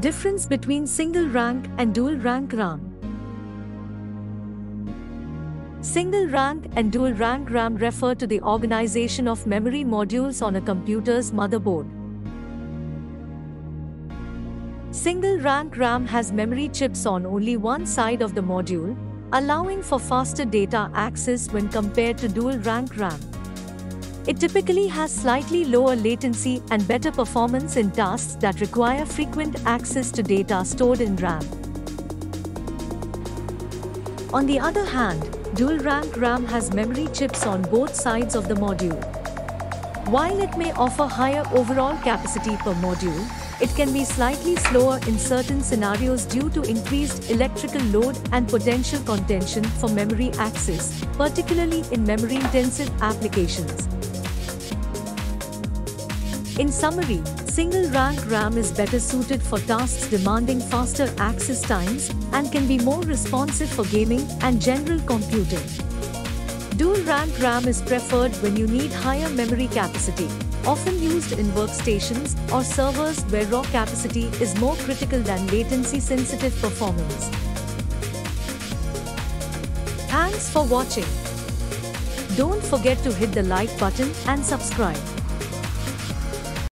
Difference between single rank and dual rank RAM. Single rank and dual rank RAM refer to the organization of memory modules on a computer's motherboard. Single rank RAM has memory chips on only one side of the module, allowing for faster data access when compared to dual rank RAM. It typically has slightly lower latency and better performance in tasks that require frequent access to data stored in RAM. On the other hand, dual rank RAM has memory chips on both sides of the module. While it may offer higher overall capacity per module, it can be slightly slower in certain scenarios due to increased electrical load and potential contention for memory access, particularly in memory-intensive applications. In summary, single rank RAM is better suited for tasks demanding faster access times and can be more responsive for gaming and general computing. Dual rank RAM is preferred when you need higher memory capacity, often used in workstations or servers where raw capacity is more critical than latency sensitive performance. Thanks for watching. Don't forget to hit the like button and subscribe.